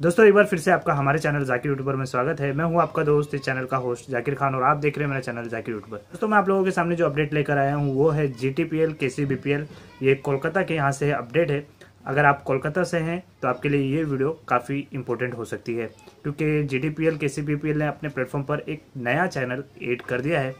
दोस्तों, एक बार फिर से आपका हमारे चैनल जाकिर यूट्यूबर में स्वागत है। मैं हूँ आपका दोस्त, इस चैनल का होस्ट जाकिर खान, और आप देख रहे हैं मेरा चैनल जाकिर यूट्यूबर। दोस्तों, मैं आप लोगों के सामने जो अपडेट लेकर आया हूँ, वो है जी टी पी एल के सी बी पी एल ये कोलकाता के यहाँ से अपडेट है। अगर आप कोलकाता से हैं तो आपके लिए ये वीडियो काफ़ी इंपॉर्टेंट हो सकती है, क्योंकि जी टी पी एल के सी बी पी एल ने अपने प्लेटफॉर्म पर एक नया चैनल एड कर दिया है।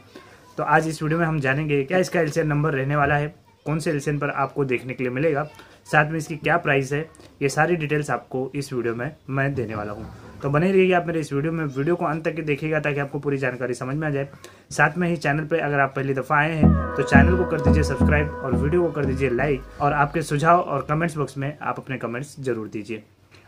तो आज इस वीडियो में हम जानेंगे, क्या इसका एल नंबर रहने वाला है? कौन से एल पर आपको देखने के लिए मिलेगा, साथ में इसकी क्या प्राइस है, ये सारी डिटेल्स आपको इस वीडियो में मैं देने वाला हूँ। तो बने रहिए आप मेरे इस वीडियो में। वीडियो को अंत तक देखिएगा ताकि आपको पूरी जानकारी समझ में आ जाए। साथ में ही चैनल पर अगर आप पहली दफ़ा आए हैं तो चैनल को कर दीजिए सब्सक्राइब और वीडियो को कर दीजिए लाइक और आपके सुझाव और कमेंट्स बॉक्स में आप अपने कमेंट्स ज़रूर दीजिए।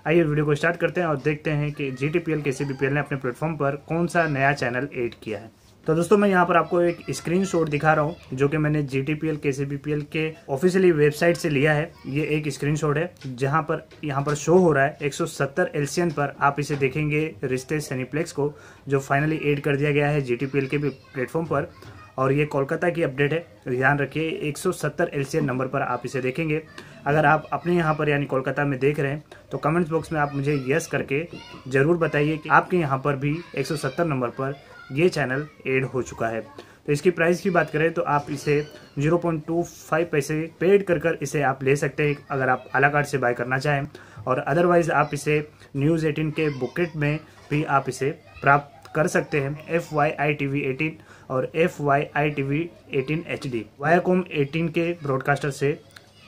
आइए वीडियो को स्टार्ट करते हैं और देखते हैं कि जी टी पी एल के सी बी पी एल ने अपने प्लेटफॉर्म पर कौन सा नया चैनल एड किया है। तो दोस्तों, मैं यहाँ पर आपको एक स्क्रीनशॉट दिखा रहा हूँ, जो कि मैंने जी टी पी एल के सी बी पी एल के ऑफिशियली वेबसाइट से लिया है। ये एक स्क्रीनशॉट है, जहाँ पर, यहाँ पर शो हो रहा है। 170 एलसीएन पर आप इसे देखेंगे, रिश्ते सनीप्लेक्स को, जो फाइनली एड कर दिया गया है जी टी पी एल के भी प्लेटफॉर्म पर। और ये कोलकाता की अपडेट है, ध्यान रखिए 170 एलसीएन नंबर पर आप इसे देखेंगे। अगर आप अपने यहाँ पर, यानी कोलकाता में देख रहे हैं तो कमेंट्स बॉक्स में आप मुझे यस करके ज़रूर बताइए कि आपके यहाँ पर भी 170 नंबर पर ये चैनल एड हो चुका है। तो इसकी प्राइस की बात करें तो आप इसे 0.25 पैसे पेड कर कर इसे आप ले सकते हैं, अगर आप अला कार्ड से बाय करना चाहें। और अदरवाइज़ आप इसे न्यूज़ 18 के बुकेट में भी आप इसे प्राप्त कर सकते हैं F Y I T V eighteen और F Y I T V eighteen HD D वायाकोम eighteen के ब्रॉडकास्टर से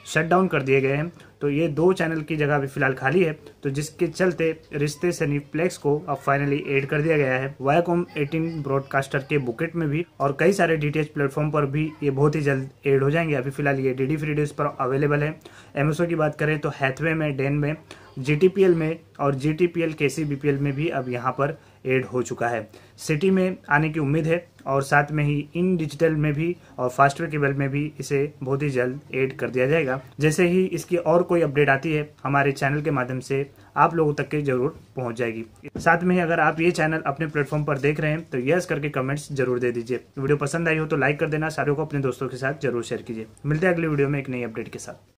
शट डाउन कर दिए गए हैं। तो ये दो चैनल की जगह भी फ़िलहाल खाली है। तो जिसके चलते रिश्ते सनीप्लेक्स को अब फाइनली एड कर दिया गया है। वायाकॉम 18 ब्रॉडकास्टर के बुकेट में भी और कई सारे डी टी प्लेटफॉर्म पर भी ये बहुत ही जल्द एड हो जाएँगे। अभी फ़िलहाल ये डी डी फ्री पर अवेलेबल है। एमएसओ की बात करें तो हैथवे में डेन में जीटीपीएल में और जी टी पी में भी अब यहाँ पर एड हो चुका है। सिटी में आने की उम्मीद है और साथ में ही इन डिजिटल में भी और फास्टवेयर केबल में भी इसे बहुत ही जल्द ऐड कर दिया जाएगा। जैसे ही इसकी और कोई अपडेट आती है, हमारे चैनल के माध्यम से आप लोगों तक के ज़रूर पहुँच जाएगी। साथ में ही अगर आप ये चैनल अपने प्लेटफॉर्म पर देख रहे हैं तो यस करके कमेंट्स ज़रूर दे दीजिए। वीडियो पसंद आई हो तो लाइक कर देना, सारों को अपने दोस्तों के साथ ज़रूर शेयर कीजिए। मिलते हैं अगली वीडियो में एक नई अपडेट के साथ।